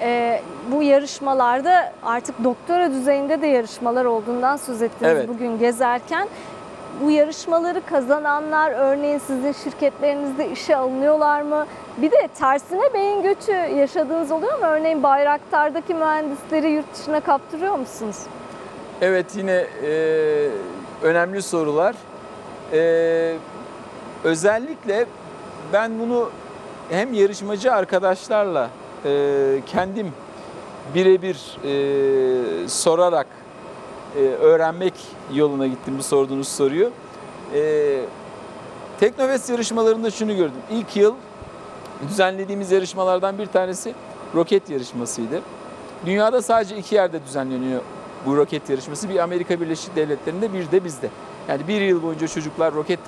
e, bu yarışmalarda artık doktora düzeyinde de yarışmalar olduğundan söz ettiniz Evet. bugün gezerken. Bu yarışmaları kazananlar örneğin sizin şirketlerinizde işe alınıyorlar mı? Bir de tersine beyin göçü yaşadığınız oluyor mu? Örneğin Bayraktar'daki mühendisleri yurt dışına kaptırıyor musunuz? Evet yine e, önemli sorular. E, özellikle ben bunu hem yarışmacı arkadaşlarla e, kendim birebir e, sorarak e, öğrenmek yoluna gittim bu sorduğunuz soruyu. E, Teknofest yarışmalarında şunu gördüm. İlk yıl düzenlediğimiz yarışmalardan bir tanesi roket yarışmasıydı. Dünyada sadece iki yerde düzenleniyor bu roket yarışması. Bir Amerika Birleşik Devletleri'nde bir de bizde. Yani bir yıl boyunca çocuklar roket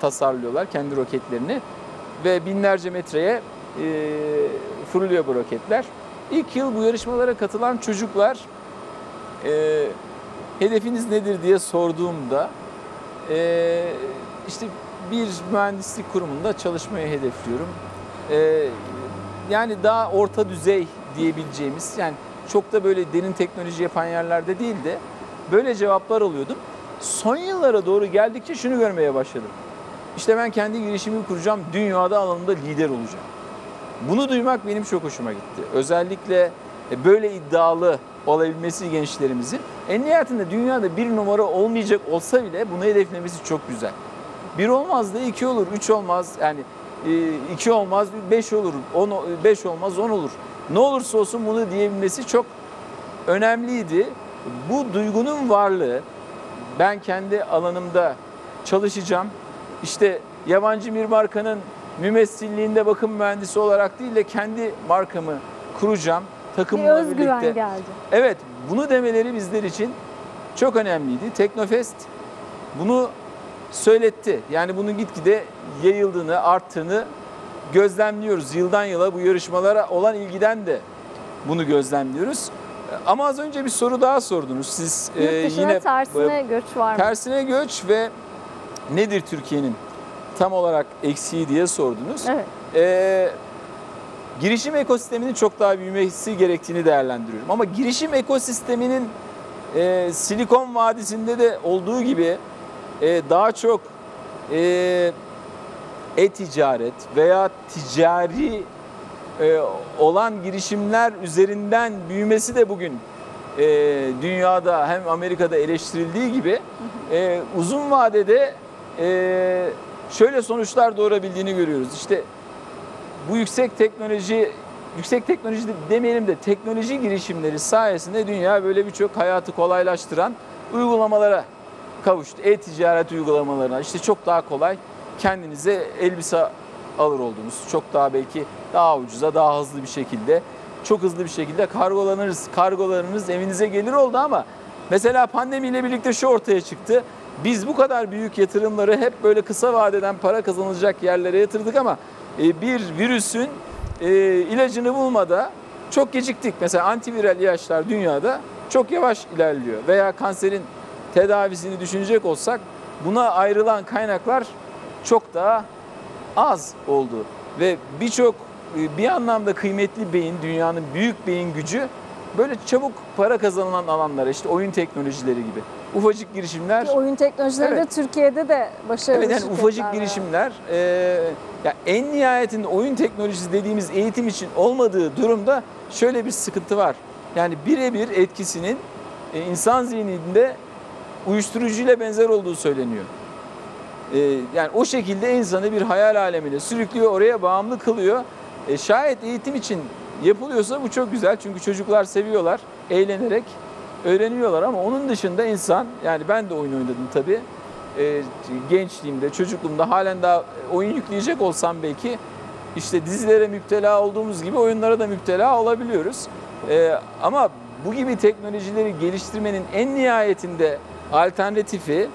tasarlıyorlar kendi roketlerini ve binlerce metreye e, fırlıyor bu roketler. İlk yıl bu yarışmalara katılan çocuklar e, hedefiniz nedir diye sorduğumda e, işte bir mühendislik kurumunda çalışmayı hedefliyorum. E, yani daha orta düzey diyebileceğimiz yani çok da böyle derin teknoloji yapan yerlerde değil de böyle cevaplar alıyordum. Son yıllara doğru geldikçe şunu görmeye başladım. İşte ben kendi girişimimi kuracağım, dünyada alanında lider olacağım. Bunu duymak benim çok hoşuma gitti. Özellikle e, böyle iddialı olabilmesi gençlerimizin en nihayetinde dünyada bir numara olmayacak olsa bile bunu hedeflemesi çok güzel. Bir olmaz da iki olur, üç olmaz. Yani e, iki olmaz, beş olur, on, beş olmaz, on olur. Ne olursa olsun bunu diyebilmesi çok önemliydi. Bu duygunun varlığı, ben kendi alanımda çalışacağım. İşte yabancı bir markanın mümessilliğinde bakım mühendisi olarak değil de kendi markamı kuracağım Bir takımla özgüven birlikte. geldi. Evet, bunu demeleri bizler için çok önemliydi. Teknofest bunu söyletti. Yani bunun gitgide yayıldığını, arttığını gözlemliyoruz. Yıldan yıla bu yarışmalara olan ilgiden de bunu gözlemliyoruz. Ama az önce bir soru daha sordunuz. Siz Yurt e, yine tersine göç var mı? tersine göç ve nedir Türkiye'nin tam olarak eksiği diye sordunuz. Evet. Ee, girişim ekosisteminin çok daha büyümesi gerektiğini değerlendiriyorum. Ama girişim ekosisteminin e, Silikon Vadisi'nde de olduğu gibi e, daha çok e, e-ticaret veya ticari e, olan girişimler üzerinden büyümesi de bugün e, dünyada hem Amerika'da eleştirildiği gibi e, uzun vadede e, şöyle sonuçlar doğurabildiğini görüyoruz. İşte bu yüksek teknoloji yüksek teknoloji de demeyelim de teknoloji girişimleri sayesinde dünya böyle birçok hayatı kolaylaştıran uygulamalara kavuştu. E-ticaret uygulamalarına işte çok daha kolay kendinize elbise alır oldunuz. Çok daha belki daha ucuza, daha hızlı bir şekilde, çok hızlı bir şekilde kargolanırız. Kargolarınız evinize gelir oldu ama mesela pandemiyle birlikte şu ortaya çıktı. Biz bu kadar büyük yatırımları hep böyle kısa vadeden para kazanılacak yerlere yatırdık ama e, bir virüsün e, ilacını bulmada çok geciktik. Mesela antiviral ilaçlar dünyada çok yavaş ilerliyor. Veya kanserin tedavisini düşünecek olsak buna ayrılan kaynaklar çok daha az oldu. Ve birçok e, bir anlamda kıymetli beyin, dünyanın büyük beyin gücü böyle çabuk para kazanılan alanlara işte oyun teknolojileri gibi. Ufacık girişimler Ki oyun teknolojileri de Evet. Türkiye'de de başarılı Evet yani ufacık girişimler e, ya en nihayetinde oyun teknolojisi dediğimiz eğitim için olmadığı durumda şöyle bir sıkıntı var. Yani birebir etkisinin e, insan zihninde uyuşturucuyla benzer olduğu söyleniyor. E, yani o şekilde insanı bir hayal alemine sürüklüyor, oraya bağımlı kılıyor. E, şayet eğitim için yapılıyorsa bu çok güzel çünkü çocuklar seviyorlar, eğlenerek öğreniyorlar ama onun dışında insan yani ben de oyun oynadım tabii. E, gençliğimde, çocukluğumda halen daha oyun yükleyecek olsam belki işte dizilere müptela olduğumuz gibi oyunlara da müptela olabiliyoruz. E, ama bu gibi teknolojileri geliştirmenin en nihayetinde alternatifi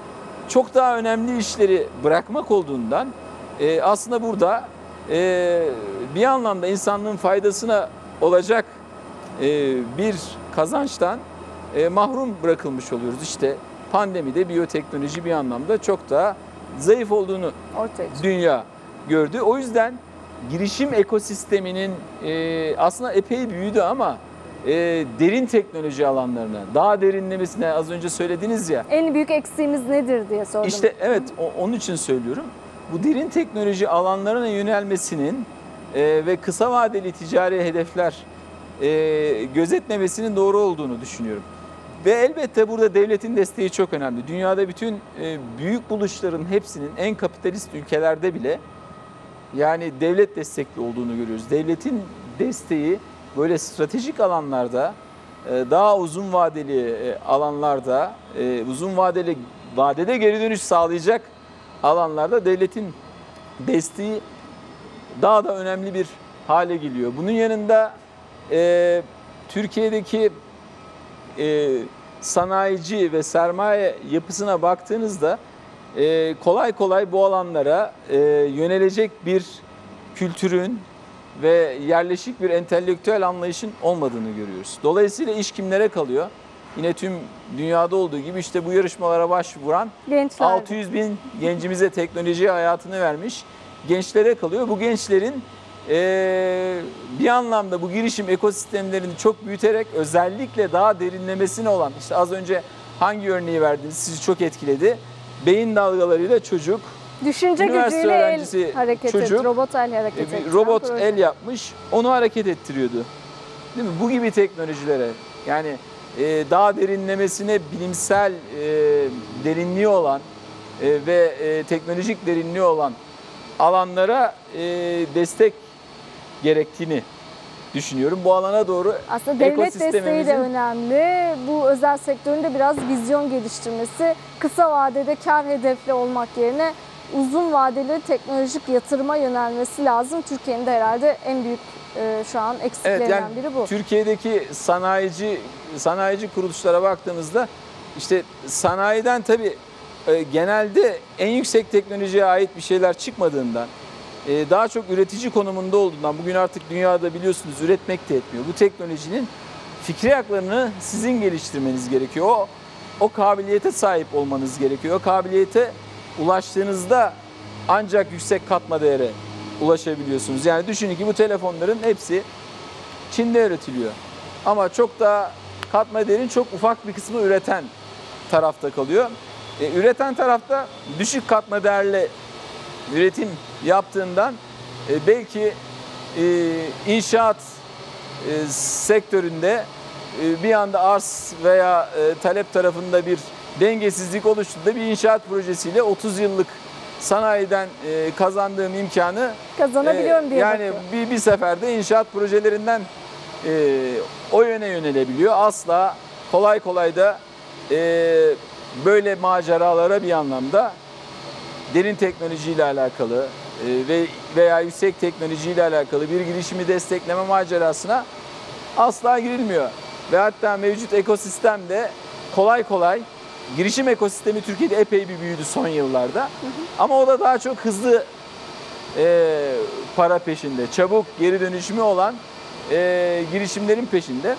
çok daha önemli işleri bırakmak olduğundan e, aslında burada e, bir anlamda insanlığın faydasına olacak e, bir kazançtan e, mahrum bırakılmış oluyoruz. İşte pandemide biyoteknoloji bir anlamda çok daha zayıf olduğunu Ortaya dünya gördü. O yüzden girişim ekosisteminin e, aslında epey büyüdü ama e, derin teknoloji alanlarına, daha derinlemesine az önce söylediniz ya. En büyük eksiğimiz nedir diye sordum. İşte evet o- onun için söylüyorum. Bu derin teknoloji alanlarına yönelmesinin e, ve kısa vadeli ticari hedefler e, gözetmemesinin doğru olduğunu düşünüyorum. Ve elbette burada devletin desteği çok önemli. Dünyada bütün e, büyük buluşların hepsinin en kapitalist ülkelerde bile yani devlet destekli olduğunu görüyoruz. Devletin desteği böyle stratejik alanlarda, e, daha uzun vadeli e, alanlarda, uzun vadeli vadede geri dönüş sağlayacak alanlarda devletin desteği daha da önemli bir hale geliyor. Bunun yanında Türkiye'deki e, sanayici ve sermaye yapısına baktığınızda e, kolay kolay bu alanlara e, yönelecek bir kültürün ve yerleşik bir entelektüel anlayışın olmadığını görüyoruz. Dolayısıyla iş kimlere kalıyor? Yine tüm dünyada olduğu gibi işte bu yarışmalara başvuran Gençler. 600 bin gencimize teknolojiye hayatını vermiş gençlere kalıyor. Bu gençlerin eee, bir anlamda bu girişim ekosistemlerini çok büyüterek özellikle daha derinlemesine olan işte az önce hangi örneği verdiniz sizi çok etkiledi. Beyin dalgalarıyla çocuk Düşünce üniversite gücüyle el öğrencisi hareket çocuk, et, robot el e, hareket bir ettiren robot proje. el yapmış onu hareket ettiriyordu. Değil mi? Bu gibi teknolojilere yani e, daha derinlemesine bilimsel e, derinliği olan e, ve e, teknolojik derinliği olan alanlara e, destek gerektiğini düşünüyorum. Bu alana doğru Aslında devlet desteği de önemli. Bu özel sektörün de biraz vizyon geliştirmesi, kısa vadede kar hedefli olmak yerine uzun vadeli teknolojik yatırıma yönelmesi lazım. Türkiye'nin de herhalde en büyük e, şu an eksiklerinden Evet yani biri bu. Türkiye'deki sanayici sanayici kuruluşlara baktığımızda işte sanayiden tabii e, genelde en yüksek teknolojiye ait bir şeyler çıkmadığından daha çok üretici konumunda olduğundan bugün artık dünyada biliyorsunuz üretmek de etmiyor. Bu teknolojinin fikri haklarını sizin geliştirmeniz gerekiyor. O, o kabiliyete sahip olmanız gerekiyor. O kabiliyete ulaştığınızda ancak yüksek katma değere ulaşabiliyorsunuz. Yani düşünün ki bu telefonların hepsi Çin'de üretiliyor. Ama çok da katma değerin çok ufak bir kısmı üreten tarafta kalıyor. E, üreten tarafta düşük katma değerli üretim yaptığından e, belki e, inşaat e, sektöründe e, bir anda arz veya e, talep tarafında bir dengesizlik oluştuğunda bir inşaat projesiyle 30 yıllık sanayiden e, kazandığım imkanı Kazanabiliyorum ee, diye Yani bakıyor. bir, bir seferde inşaat projelerinden e, o yöne yönelebiliyor. Asla kolay kolay da e, böyle maceralara bir anlamda derin teknolojiyle alakalı e, ve veya yüksek teknolojiyle alakalı bir girişimi destekleme macerasına asla girilmiyor. Ve hatta mevcut ekosistemde kolay kolay girişim ekosistemi Türkiye'de epey bir büyüdü son yıllarda. Ama o da daha çok hızlı e, para peşinde, çabuk geri dönüşümü olan e, girişimlerin peşinde.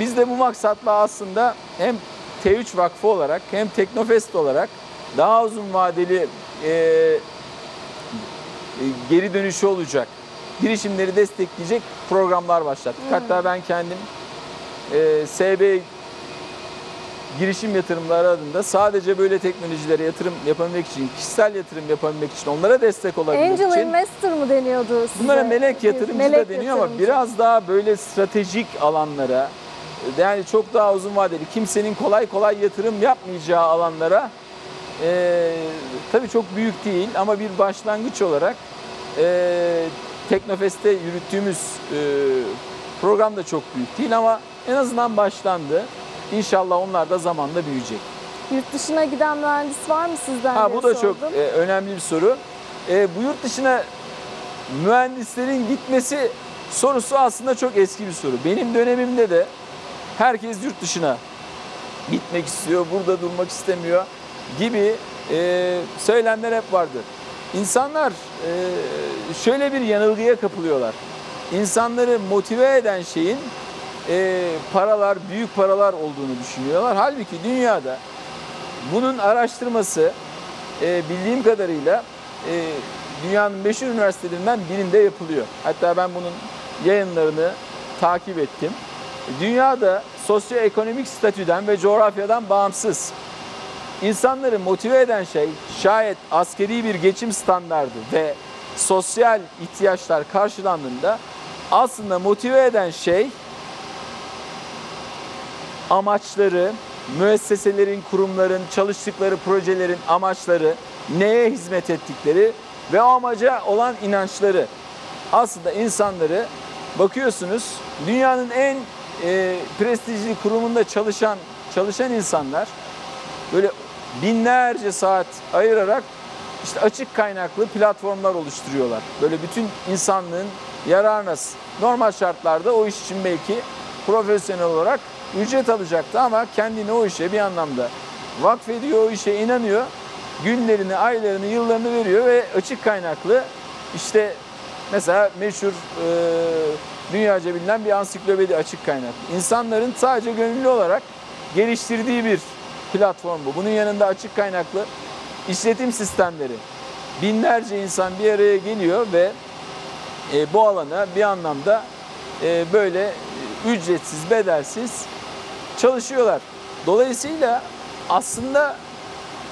Biz de bu maksatla aslında hem T3 Vakfı olarak hem Teknofest olarak daha uzun vadeli e, e, geri dönüşü olacak girişimleri destekleyecek programlar başlattık. Hatta ben kendim e, SB girişim yatırımları adında sadece böyle teknolojilere yatırım yapabilmek için, kişisel yatırım yapabilmek için, onlara destek olabilmek Angel için Investor mı deniyordu size? Bunlara melek yatırımcı Melek da deniyor ama yatırımcı. biraz daha böyle stratejik alanlara yani çok daha uzun vadeli kimsenin kolay kolay yatırım yapmayacağı alanlara e, tabii çok büyük değil ama bir başlangıç olarak e, Teknofest'te yürüttüğümüz e, program da çok büyük değil ama en azından başlandı. İnşallah onlar da zamanla büyüyecek. Yurt dışına giden mühendis var mı sizden Ha, bu da çok sordum. e, önemli bir soru. E, bu yurt dışına mühendislerin gitmesi sorusu aslında çok eski bir soru. Benim dönemimde de herkes yurt dışına gitmek istiyor, burada durmak istemiyor gibi e, söylemler hep vardı. İnsanlar e, şöyle bir yanılgıya kapılıyorlar. İnsanları motive eden şeyin e, paralar, büyük paralar olduğunu düşünüyorlar. Halbuki dünyada bunun araştırması e, bildiğim kadarıyla e, dünyanın meşhur üniversitelerinden birinde yapılıyor. Hatta ben bunun yayınlarını takip ettim. Dünyada sosyoekonomik statüden ve coğrafyadan bağımsız insanları motive eden şey şayet askeri bir geçim standardı ve sosyal ihtiyaçlar karşılandığında aslında motive eden şey amaçları, müesseselerin, kurumların, çalıştıkları projelerin amaçları, neye hizmet ettikleri ve o amaca olan inançları. Aslında insanları bakıyorsunuz dünyanın en e, prestijli kurumunda çalışan çalışan insanlar böyle binlerce saat ayırarak işte açık kaynaklı platformlar oluşturuyorlar. Böyle bütün insanlığın yararına normal şartlarda o iş için belki profesyonel olarak ücret alacaktı ama kendini o işe bir anlamda vakfediyor, o işe inanıyor. Günlerini, aylarını, yıllarını veriyor ve açık kaynaklı işte mesela meşhur e, dünyaca bilinen bir ansiklopedi açık kaynak. İnsanların sadece gönüllü olarak geliştirdiği bir platform bu. Bunun yanında açık kaynaklı işletim sistemleri. Binlerce insan bir araya geliyor ve e, bu alana bir anlamda e, böyle ücretsiz, bedelsiz çalışıyorlar. Dolayısıyla aslında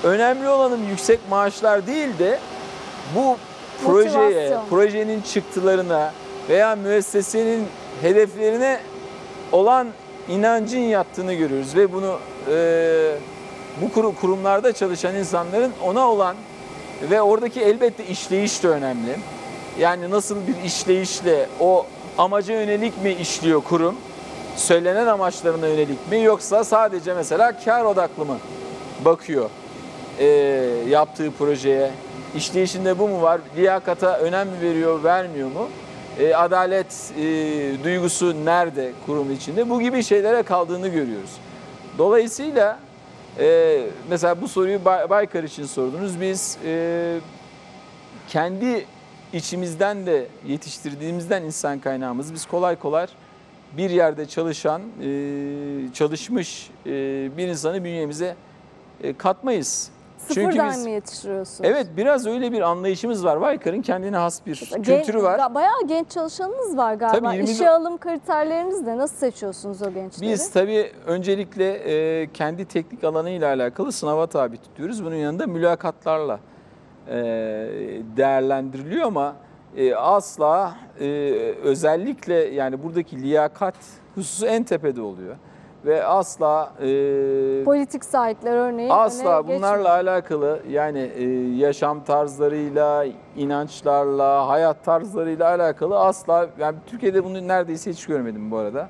önemli olanın yüksek maaşlar değil de bu projeye, Motivasyon. projenin çıktılarına veya müessesenin hedeflerine olan inancın yattığını görüyoruz ve bunu e, bu kuru- kurumlarda çalışan insanların ona olan ve oradaki elbette işleyiş de önemli. Yani nasıl bir işleyişle o amaca yönelik mi işliyor kurum? Söylenen amaçlarına yönelik mi yoksa sadece mesela kar odaklı mı bakıyor e, yaptığı projeye? İşleyişinde bu mu var? Liyakata önem mi veriyor, vermiyor mu? E, adalet e, duygusu nerede kurum içinde? Bu gibi şeylere kaldığını görüyoruz. Dolayısıyla e, mesela bu soruyu Bay- Baykar için sordunuz. Biz e, kendi içimizden de yetiştirdiğimizden insan kaynağımız. Biz kolay kolay bir yerde çalışan, e, çalışmış e, bir insanı bünyemize e, katmayız. Sıfırdan biz- mı yetiştiriyorsunuz? Evet biraz öyle bir anlayışımız var. Baykar'ın kendine has bir Gen- kültürü var. Bayağı genç çalışanınız var galiba. Tabii, 20 İşe alım kriterleriniz ne? Nasıl seçiyorsunuz o gençleri? Biz tabii öncelikle e, kendi teknik alanıyla alakalı sınava tabi tutuyoruz. Bunun yanında mülakatlarla e, değerlendiriliyor ama e, asla e, özellikle yani buradaki liyakat hususu en tepede oluyor. Ve asla e, Politik sahipler örneğin Asla bunlarla geçmiyor. alakalı yani e, yaşam tarzlarıyla, inançlarla, hayat tarzlarıyla alakalı asla yani Türkiye'de bunu neredeyse hiç görmedim bu arada.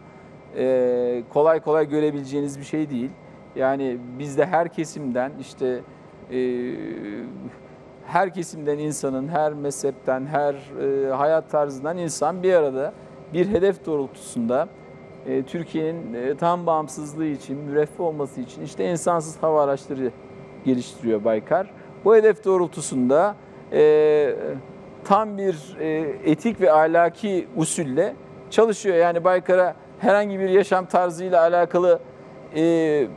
E, kolay kolay görebileceğiniz bir şey değil. Yani bizde her kesimden işte e, her kesimden insanın, her mezhepten, her e, hayat tarzından insan bir arada bir hedef doğrultusunda Türkiye'nin e, tam bağımsızlığı için, müreffeh olması için işte insansız hava araçları geliştiriyor Baykar. Bu hedef doğrultusunda e, tam bir e, etik ve ahlaki usulle çalışıyor. Yani Baykar'a herhangi bir yaşam tarzıyla alakalı e, gi-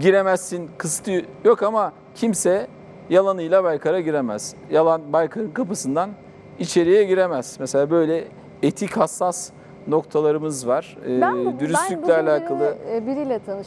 giremezsin kısıtı yok ama kimse yalanıyla Baykar'a giremez. Yalan Baykar'ın kapısından içeriye giremez. Mesela böyle etik hassas noktalarımız var. Ben, bu, ben dürüstlükle bugün alakalı. e, biriyle tanıştım.